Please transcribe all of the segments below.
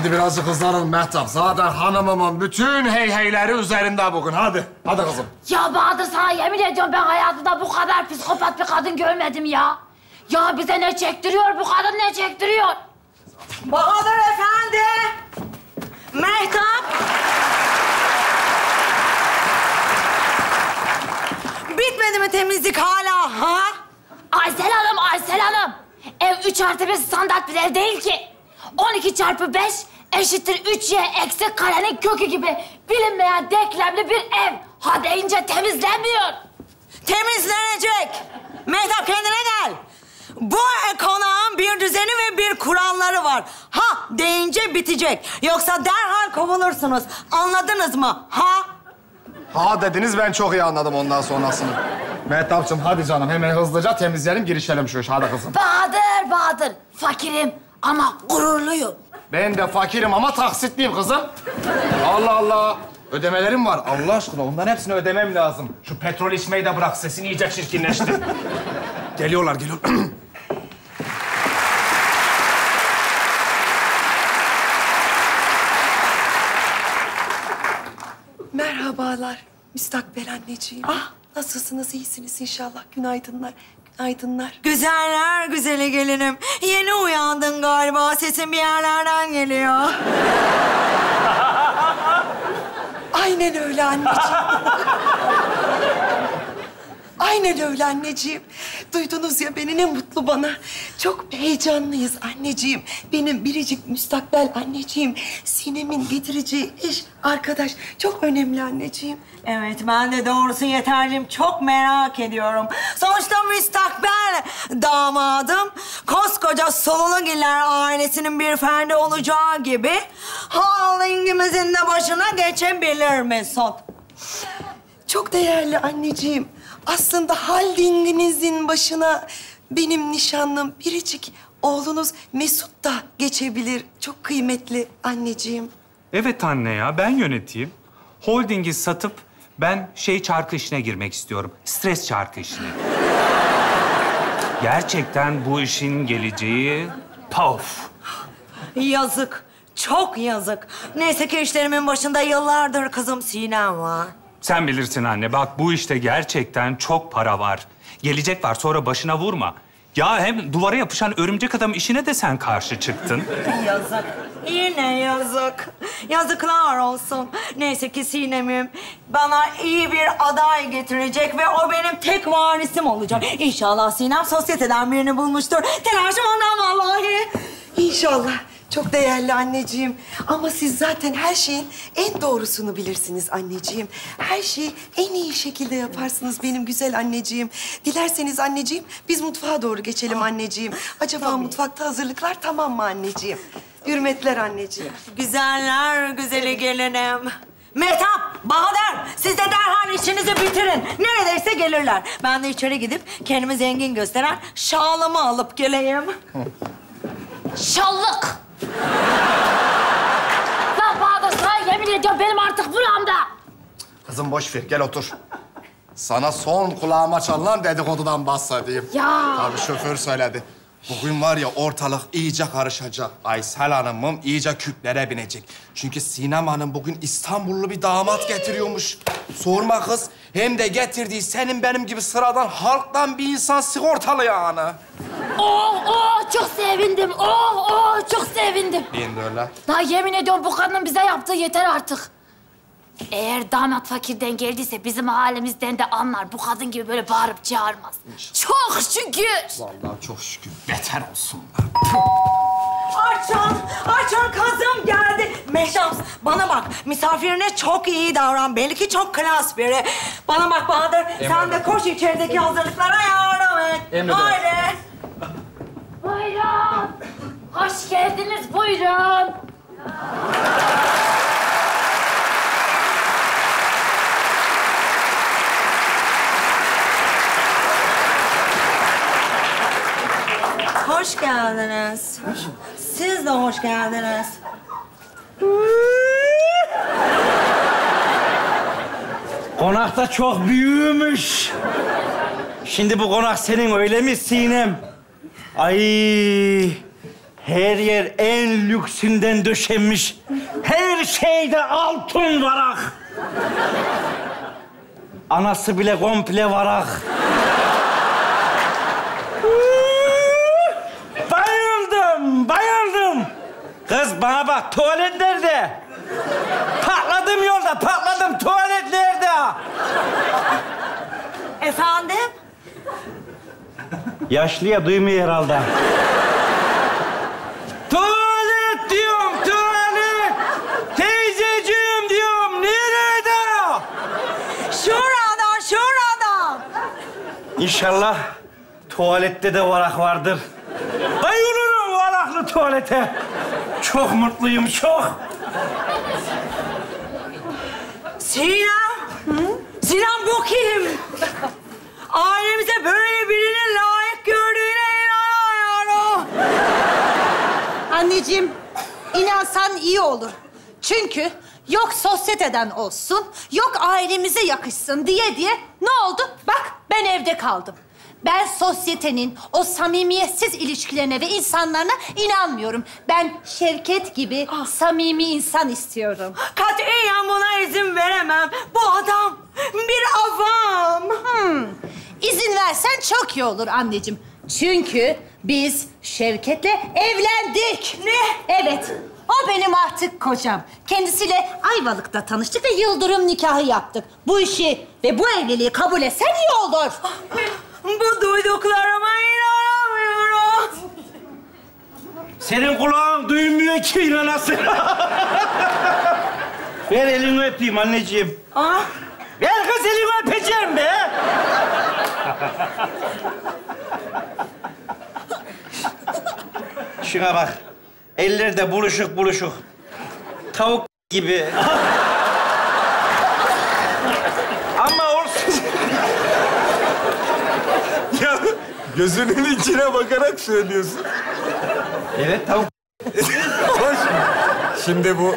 Hadi birazcık hızlanalım Mehtap. Zaten hanımımın bütün hey heyleri üzerinde bugün. Hadi, hadi kızım. Ya Bahadır sana yemin ediyorum ben hayatımda bu kadar psikopat bir kadın görmedim ya. Ya bize ne çektiriyor bu kadın ne çektiriyor? Bahadır Efendi! Mehtap! Bitmedi mi temizlik hala ha? Aysel Hanım, Aysel Hanım. Ev üç artı bir standart bir ev değil ki. 12 çarpı 5 eşittir 3y eksi karenin kökü gibi bilinmeyen denklemli bir ev. Ha deyince temizlenmiyor. Temizlenecek. Mehtap kendine gel. Bu konağın bir düzeni ve bir kuralları var. Ha deyince bitecek. Yoksa derhal kovulursunuz. Anladınız mı? Ha? Ha dediniz ben çok iyi anladım ondan sonrasını. Mehtapçığım hadi canım hemen hızlıca temizleyelim girişelim şu işe. Hadi kızım. Bahadır, Bahadır. Fakirim ama gururluyum. Ben de fakirim ama taksitliyim kızım. Allah Allah. Ödemelerim var. Allah aşkına onların hepsini ödemem lazım. Şu petrol içmeyi de bırak. Sesin iyice çirkinleşti. geliyorlar, geliyorlar. Merhabalar müstakbel anneciğim. Ah nasılsınız? İyisiniz inşallah. Günaydınlar. Günaydınlar. Güzeller güzeli gelinim. Yeni uyandın galiba. Sesin bir yerlerden geliyor. Aynen öyle anneciğim. Aynen öyle anneciğim. Duydunuz ya beni ne mutlu bana. Çok heyecanlıyız anneciğim. Benim biricik müstakbel anneciğim. Sinem'in getireceği eş, arkadaş. Çok önemli anneciğim. Evet, ben de doğrusu yeterliyim. Çok merak ediyorum. Sonuçta müstakbel damadım, koskoca Solunugiller ailesinin bir ferdi olacağı gibi... ...holdingimizin de başına geçebilir Mesut. Çok değerli anneciğim. Aslında holdinginizin başına benim nişanlım biricik oğlunuz Mesut da geçebilir. Çok kıymetli anneciğim. Evet anne ya, ben yöneteyim. Holding'i satıp ben şey çarkı işine girmek istiyorum. Stres çarkı işine. Gerçekten bu işin geleceği paf. Yazık, çok yazık. Neyse ki işlerimin başında yıllardır kızım Sinem var. Sen bilirsin anne. Bak bu işte gerçekten çok para var. Gelecek var sonra başına vurma. Ya hem duvara yapışan örümcek adam işine de sen karşı çıktın. Yazık. Yine yazık. Yazıklar olsun. Neyse ki Sinem'im bana iyi bir aday getirecek ve o benim tek varisim olacak. İnşallah Sinem sosyeteden birini bulmuştur. Telaşım ondan vallahi. İnşallah. Çok değerli anneciğim. Ama siz zaten her şeyin en doğrusunu bilirsiniz anneciğim. Her şeyi en iyi şekilde yaparsınız benim güzel anneciğim. Dilerseniz anneciğim biz mutfağa doğru geçelim anneciğim. Acaba mutfakta hazırlıklar tamam mı anneciğim? Hürmetler anneciğim. Güzeller güzeli gelinim. Mehtap, Bahadır, siz de derhal işinizi bitirin. Neredeyse gelirler. Ben de içeri gidip kendimi zengin gösteren şalımı alıp geleyim. Şallık. Lan Bahadır sana yemin ediyorum benim artık buramda. Kızım boş ver, gel otur. Sana son kulağıma çalınan dedikodudan bahsedeyim. Ya. Tabii şoför söyledi. Bugün var ya ortalık iyice karışacak. Aysel Hanım'ım iyice küplere binecek. Çünkü Sinem Hanım bugün İstanbullu bir damat getiriyormuş. Sorma kız. Hem de getirdiği senin benim gibi sıradan halktan bir insan sigortalı yani. Oh oh çok sevindim. Oh oh çok sevindim. Ben de öyle. Daha yemin ediyorum bu kadının bize yaptığı yeter artık. Eğer damat fakirden geldiyse bizim halimizden de anlar. Bu kadın gibi böyle bağırıp çağırmaz. Çok şükür. Vallahi çok şükür. Beter olsun. Açan, açan kızım geldi. Mehtap, bana bak. Misafirine çok iyi davran. Belki çok klas biri. Bana bak Bahadır, sen de koş içerideki hazırlıklara yardım et. Haydi. Buyurun. Hoş geldiniz buyurun. Hoş geldiniz. Siz de hoş geldiniz. Konakta çok büyümüş. Şimdi bu konak senin öyle mi Sinem? Ay Her yer en lüksünden döşenmiş. Her şeyde altın varak. Anası bile komple varak. bayıldım, bayıldım. Kız bana bak, tuvalet nerede? Patladım yolda, patladım. Tuvalet nerede? Efendim? Yaşlıya duymuyor herhalde. tuvalet diyorum, tuvalet. Teyzeciğim diyorum, nerede? Şurada, şurada. İnşallah tuvalette de varak vardır. Bayılırım varaklı tuvalete. Çok mutluyum, çok. Sinem. Sinem bu kim? Ailemize böyle birini layık gördüğüne inanamıyorum. Anneciğim, inansan iyi olur. Çünkü yok sosyeteden olsun, yok ailemize yakışsın diye diye ne oldu? Bak ben evde kaldım. Ben sosyetenin o samimiyetsiz ilişkilerine ve insanlarına inanmıyorum. Ben Şevket gibi samimi insan istiyorum. Katiyen buna izin veremem. Bu adam bir avam. Hmm. İzin versen çok iyi olur anneciğim. Çünkü biz Şevket'le evlendik. Ne? Evet. O benim artık kocam. Kendisiyle Ayvalık'ta tanıştık ve yıldırım nikahı yaptık. Bu işi ve bu evliliği kabul etsen iyi olur. Bu duyduklarıma inanamıyorum. Senin kulağın duymuyor ki inanasın. Ver elini öpeyim anneciğim. Ah, Ver kız elini öpeceğim be. Şuna bak. Eller de buluşuk buluşuk. Tavuk gibi. Ama olsun. Ya gözünün içine bakarak söylüyorsun. Evet tavuk. Ama şimdi, bu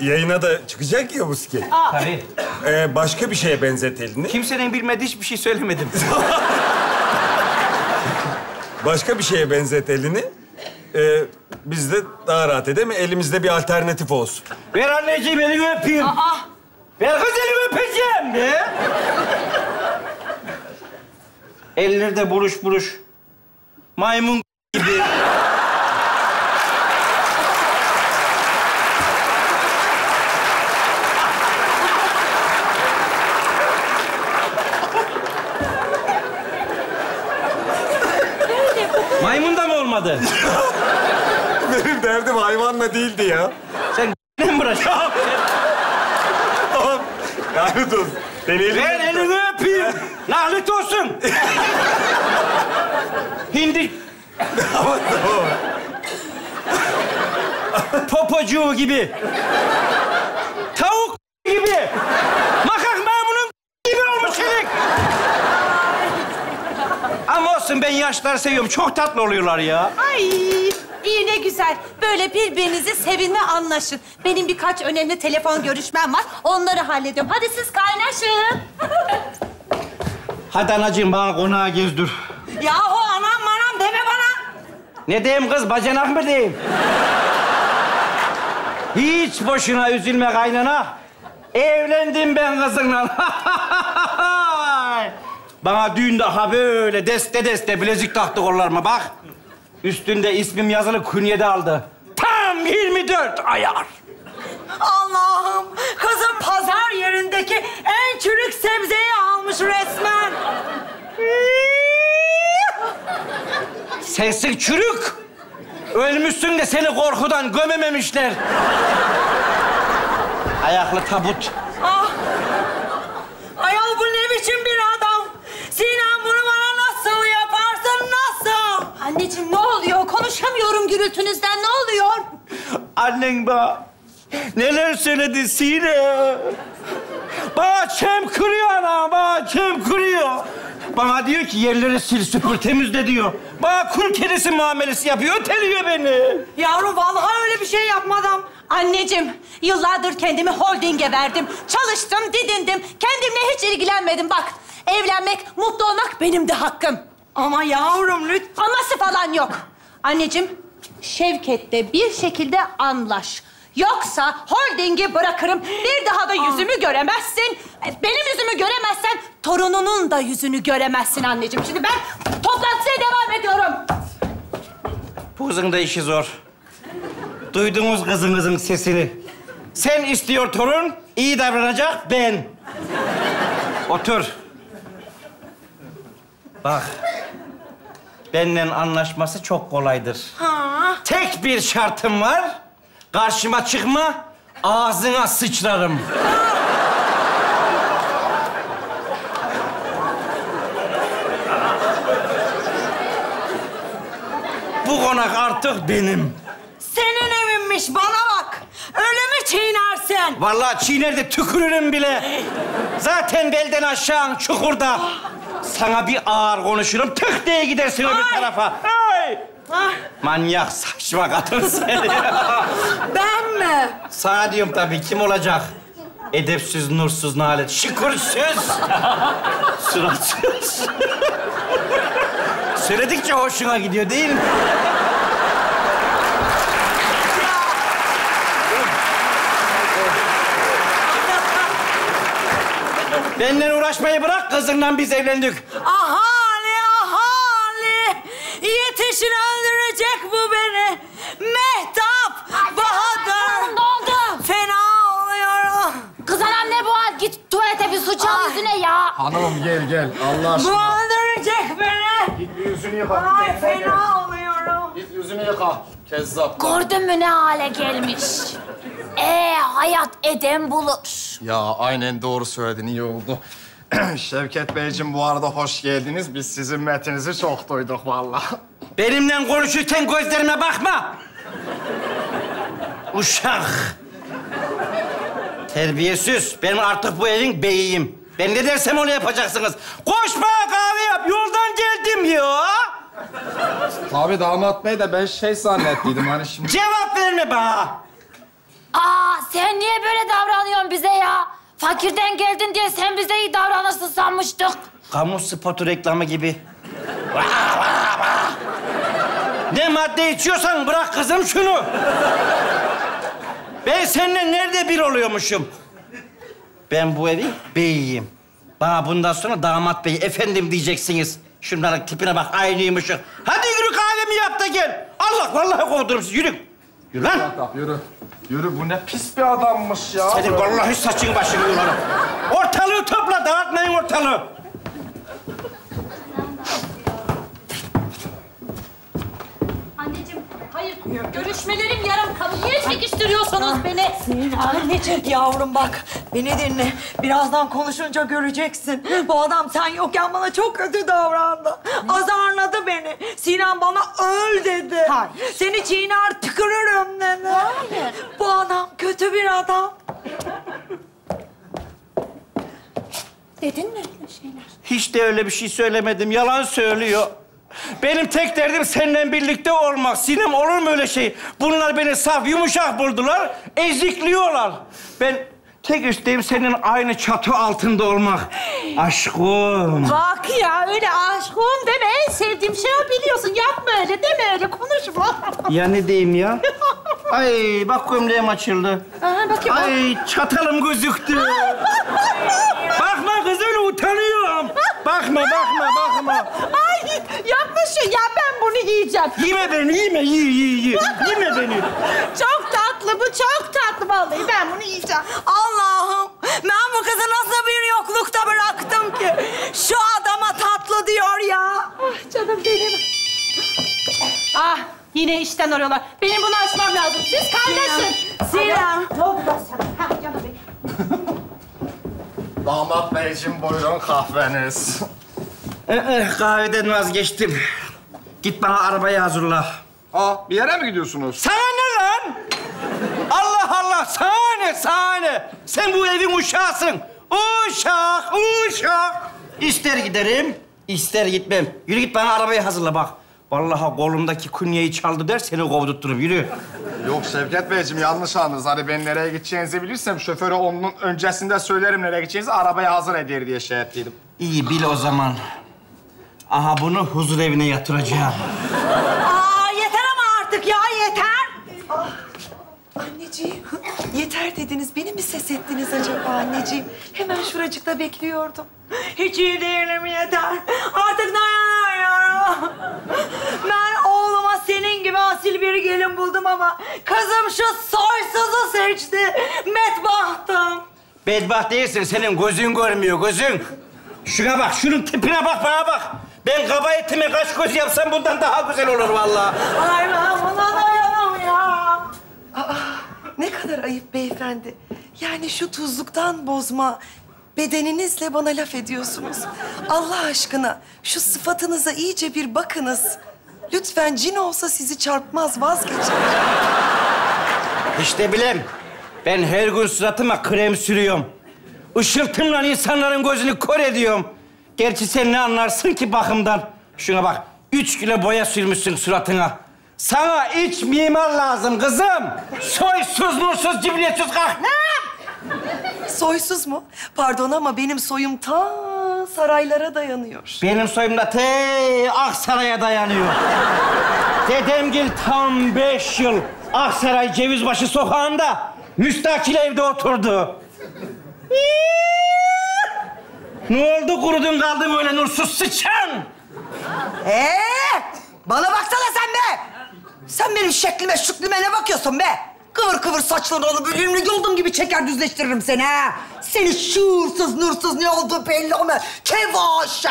yayına da çıkacak ya bu skeç. Tabii. Ee, başka bir şeye benzet elini. Kimsenin bilmediği hiçbir şey söylemedim. Başka bir şeye benzet elini. Ee, biz de daha rahat edelim. Elimizde bir alternatif olsun. Ver anneciğim elini öpeyim. Ver kız elimi öpeceğim be. Eller de buruş buruş. Maymun gibi. Maymun da mı olmadı? Benim derdim hayvanla değildi ya. Sen ne mi bırakacaksın? Tamam. Yani dur. Deneyelim. Ver elini öpeyim. Lanet olsun. Hindi... Popocuğu gibi. Tavuk gibi. Makak maymunun gibi olmuş herif. Ama olsun ben yaşları seviyorum. Çok tatlı oluyorlar ya. Ay güzel. Böyle birbirinizi sevin ve anlaşın. Benim birkaç önemli telefon görüşmem var. Onları hallediyorum. Hadi siz kaynaşın. Hadi anacığım bana konağa gezdir. yahu anam manam deme bana. Ne diyeyim kız, bacanak mı diyeyim? Hiç boşuna üzülme kaynana. Evlendim ben kızınla. Bana düğünde ha böyle deste deste bilezik taktı kollarıma bak. Üstünde ismim yazılı künyede aldı. Tam 24 ayar. Allah'ım kızım pazar yerindeki en çürük sebzeyi almış resmen. Sensin çürük. Ölmüşsün de seni korkudan gömememişler. Ayaklı tabut. Ah. Ayol bu ne biçim bir adam? Sinan bunu bana nasıl yaparsın nasıl? Anneciğim ne Konuşamıyorum gürültünüzden. Ne oluyor? Annen bana neler söyledi Sine. Bana çem kırıyor ana, bana çem kırıyor. Bana diyor ki yerleri sil süpür temizle diyor. Bana kul kedisi muamelesi yapıyor, öteliyor beni. Yavrum vallahi öyle bir şey yapmadım. Anneciğim, yıllardır kendimi holdinge verdim. Çalıştım, didindim. Kendimle hiç ilgilenmedim. Bak, evlenmek, mutlu olmak benim de hakkım. Ama yavrum lütfen. Aması falan yok. Anneciğim, Şevket'le bir şekilde anlaş. Yoksa holdingi bırakırım. Bir daha da yüzümü göremezsin. E, Benim yüzümü göremezsen torununun da yüzünü göremezsin anneciğim. Şimdi ben toplantıya devam ediyorum. Kızın da işi zor. Duydunuz kızınızın sesini. Sen istiyor torun, iyi davranacak ben. Otur. Bak. Benimle anlaşması çok kolaydır. Tek bir şartım var. Karşıma çıkma, ağzına sıçrarım. Bu konak artık benim. Senin evinmiş bana bak. Öyle mi çiğnersin? Vallahi çiğnerde tükürürüm bile. Zaten belden aşağın çukurda. Sana bir ağır konuşurum, tık diye gidersin öbür tarafa. Ay! Ah, Manyak, saçma kadın seni. ben mi? Sana diyorum tabii, kim olacak? Edepsiz, nursuz, nalet, şükürsüz, suratsız. Söyledikçe hoşuna gidiyor değil mi? Benden uğraşmayı bırak, kızınla biz evlendik. Ahali, ahali. Yetişin öldürecek bu beni. Mehtap, Bahadır. Ne oldu? Fena oluyorum. Kız anam ne bu hal? Git tuvalete bir su çal yüzüne ya. Hanımım gel gel Allah Bu öldürecek beni. Git bir yüzünü yıka. Ay fena oluyorum. Git yüzünü yıka. Kezzap. Gördün mü ne hale gelmiş? Ee hayat eden bulur. Ya aynen doğru söyledin iyi oldu. Şevket Beyciğim bu arada hoş geldiniz. Biz sizin metinizi çok duyduk vallahi. Benimle konuşurken gözlerime bakma. Uşak. Terbiyesiz. Ben artık bu evin beyiyim. Ben ne dersem onu yapacaksınız. Koşma kahve yap. Yoldan geldim ya. Tabii damat bey de ben şey zannettiydim hani şimdi. Cevap verme bana. Aa sen niye böyle davranıyorsun bize ya? Fakirden geldin diye sen bize iyi davranırsın sanmıştık. Kamu spotu reklamı gibi. Vah, vah, vah. ne madde içiyorsan bırak kızım şunu. Ben seninle nerede bir oluyormuşum? Ben bu evin beyiyim. Bana bundan sonra damat bey, efendim diyeceksiniz. Şunların tipine bak, aynıymışım. Hadi yürü kahvemi yap da gel. Allah vallahi kovdurum sizi, yürü. Yürü lan. Yürü. Yürü bu ne pis bir adammış ya. Senin vallahi saçını başını yolarım. Ortalığı topla, dağıtmayın ortalığı. Anneciğim, hayır. Görüşmelerim yarım kaldı. Niye çekiştiriyorsunuz beni? Anneciğim yavrum bak beni dinle. Birazdan konuşunca göreceksin. Bu adam sen yokken bana çok kötü davrandı. Azarladı beni. Sinan bana öl dedi. Hayır. Seni çiğner tükürürüm dedi. Hayır. Bu adam kötü bir adam. Dedin mi öyle şeyler? Hiç de öyle bir şey söylemedim. Yalan söylüyor. Benim tek derdim seninle birlikte olmak. Sinem olur mu öyle şey? Bunlar beni saf, yumuşak buldular. Ezikliyorlar. Ben tek isteğim senin aynı çatı altında olmak. Aşkım. Bak ya öyle aşkım deme. En sevdiğim şey o biliyorsun. Yapma öyle deme öyle konuşma. Ya ne diyeyim ya? Ay bak gömleğim açıldı. Aha, bakayım. Ay çatalım gözüktü. bakma kız öyle utanıyorum. Bakma bakma bakma. Ay yapma şu ya ben bunu yiyeceğim. Yeme beni yeme yi yi yi. Yeme beni. Çok tatlı bu çok tatlı vallahi ben bunu yiyeceğim. Allah'ım ben bu kızı nasıl bir yoklukta bıraktım ki? Şu adama tatlı diyor ya. Ah canım benim. Ah yine işten arıyorlar. Benim bunu açmam lazım. Siz kaynaşın. Sinan. Ne oldu lan sana? Ha canım benim. Damat Beyciğim buyurun kahveniz. Ee, kahveden vazgeçtim. Git bana arabayı hazırla. Aa bir yere mi gidiyorsunuz? Sana ne lan? Allah Allah, sana ne, sana ne? Sen bu evin uşağısın. Uşak, uşak. İster giderim, ister gitmem. Yürü git bana arabayı hazırla bak. Vallahi kolumdaki kunyeyi çaldı der, seni kovdurturum. Yürü. Yok Şevket Beyciğim yanlış anladınız. Hani ben nereye gideceğinizi bilirsem şoföre onun öncesinde söylerim nereye gideceğinizi arabayı hazır eder diye şey ettiydim. İyi bil o zaman. Aha bunu huzur evine yatıracağım. Aa yeter ama artık ya Yeter dediniz. Beni mi ses ettiniz acaba anneciğim? Hemen şuracıkta bekliyordum. Hiç iyi değilim yeter. Artık dayanamıyorum. Ben oğluma senin gibi asil bir gelin buldum ama kızım şu soysuzu seçti. Medbahtım. Bedbaht değilsin. Senin gözün görmüyor, gözün. Şuna bak, şunun tipine bak, bana bak. Ben kaba etime kaç göz yapsam bundan daha güzel olur vallahi. Ay ben buna dayanamıyorum. Aa, ne kadar ayıp beyefendi. Yani şu tuzluktan bozma bedeninizle bana laf ediyorsunuz. Allah aşkına şu sıfatınıza iyice bir bakınız. Lütfen cin olsa sizi çarpmaz, vazgeçin. İşte bilem. Ben her gün suratıma krem sürüyorum. Işıltımla insanların gözünü kör ediyorum. Gerçi sen ne anlarsın ki bakımdan? Şuna bak, üç kilo boya sürmüşsün suratına. Sana iç mimar lazım kızım. Soysuz, nursuz, cibriyetsiz kalk. Soysuz mu? Pardon ama benim soyum ta saraylara dayanıyor. Benim soyum da te Aksaray'a dayanıyor. Dedemgil tam beş yıl Aksaray Cevizbaşı sokağında müstakil evde oturdu. ne oldu kurudun kaldın öyle nursuz sıçan? Ee, bana be. Benim şeklime şüklüme ne bakıyorsun be? Kıvır kıvır saçlarını böyle ünlü yoldum gibi çeker düzleştiririm seni ha. Seni şuursuz nursuz ne olduğu belli olmuyor. Kevaşe.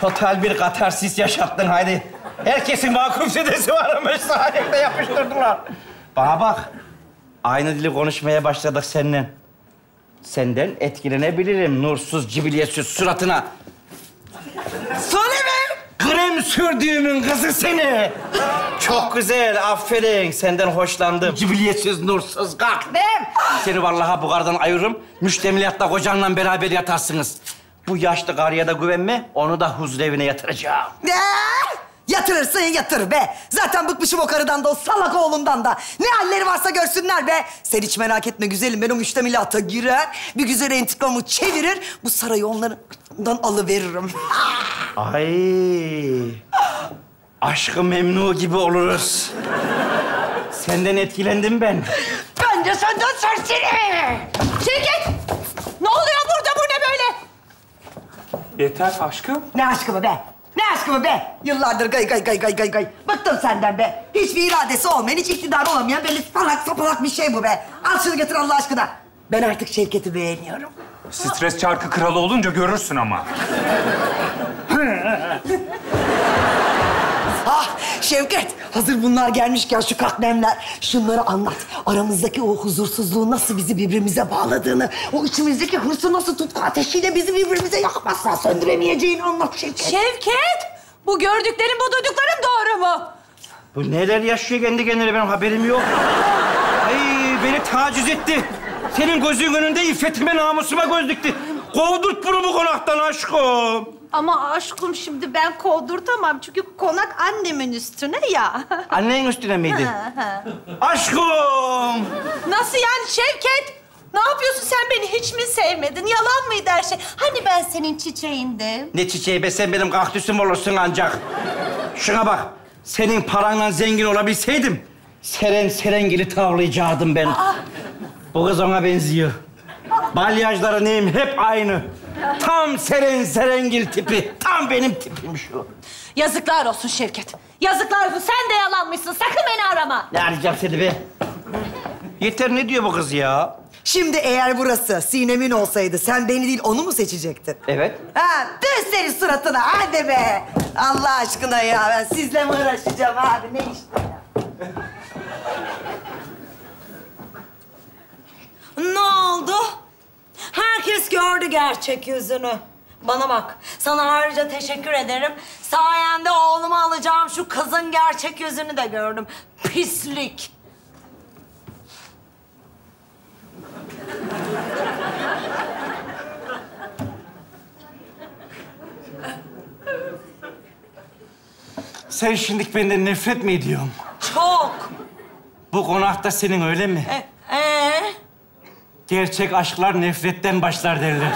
Total bir katarsis yaşattın haydi. Herkesin vakum sedesi varmış. Sahilde yapıştırdılar. Bana bak. Aynı dili konuşmaya başladık seninle. Senden etkilenebilirim nursuz, cibiliyetsiz suratına. Söyleme. Krem sürdüğümün kızı seni. Çok güzel, aferin. Senden hoşlandım. Cibiliyetsiz, nursuz, kalk. Ben. Seni vallahi bu kardan ayırırım. Müştemilatta kocanla beraber yatarsınız. Bu yaşlı karıya da güvenme, onu da huzur evine yatıracağım. Ne? Yatırırsın yatır be. Zaten bıkmışım o karıdan da o salak oğlundan da. Ne halleri varsa görsünler be. Sen hiç merak etme güzelim. Ben o müştemilata girer, bir güzel intikamı çevirir. Bu sarayı onlardan alıveririm. Ay. Aşkı memnu gibi oluruz. Senden etkilendim ben. Ben de senden serseri. Şevket! Ne oluyor burada? Bu ne böyle? Yeter aşkım. Ne aşkımı be? Ne aşkımı be? Yıllardır gay gay gay gay gay gay. Bıktım senden be. Hiçbir iradesi olmayan, hiç iktidarı olamayan böyle salak sapalak bir şey bu be. Al şunu getir Allah aşkına. Ben artık Şevket'i beğeniyorum. Stres çarkı kralı olunca görürsün ama. Ah Şevket, hazır bunlar gelmişken şu katnemler. Şunları anlat. Aramızdaki o huzursuzluğu nasıl bizi birbirimize bağladığını, o içimizdeki hırsı nasıl tutku ateşiyle bizi birbirimize yakmazsan söndüremeyeceğini anlat Şevket. Şevket! Bu gördüklerim, bu duyduklarım doğru mu? Bu neler yaşıyor kendi kendine benim haberim yok. Ay beni taciz etti. Senin gözün önünde iffetime, namusuma göz dikti. Kovdurt bunu bu konaktan aşkım. Ama aşkım şimdi ben kovdurtamam çünkü konak annemin üstüne ya. Annen üstüne miydi? aşkım! Nasıl yani Şevket? Ne yapıyorsun sen beni hiç mi sevmedin? Yalan mıydı her şey? Hani ben senin çiçeğindim? Ne çiçeği be sen benim kaktüsüm olursun ancak. Şuna bak. Senin paranla zengin olabilseydim... ...Seren Serengil'i tavlayacaktım ben. Bu kız ona benziyor. Balyajları neyim hep aynı. Tam Seren Serengil tipi. Tam benim tipim şu. Yazıklar olsun Şevket. Yazıklar olsun. Sen de yalanmışsın. Sakın beni arama. Ne arayacağım seni be? Yeter ne diyor bu kız ya? Şimdi eğer burası Sinem'in olsaydı sen beni değil onu mu seçecektin? Evet. Ha, düz senin suratına hadi be. Allah aşkına ya ben sizle mi uğraşacağım abi ne işte ya. ne oldu? Herkes gördü gerçek yüzünü. Bana bak, sana ayrıca teşekkür ederim. Sayende oğlumu alacağım şu kızın gerçek yüzünü de gördüm. Pislik. Sen şimdi benden nefret mi ediyorsun? Çok. Bu konakta senin öyle mi? E, ee? Gerçek aşklar nefretten başlar derler.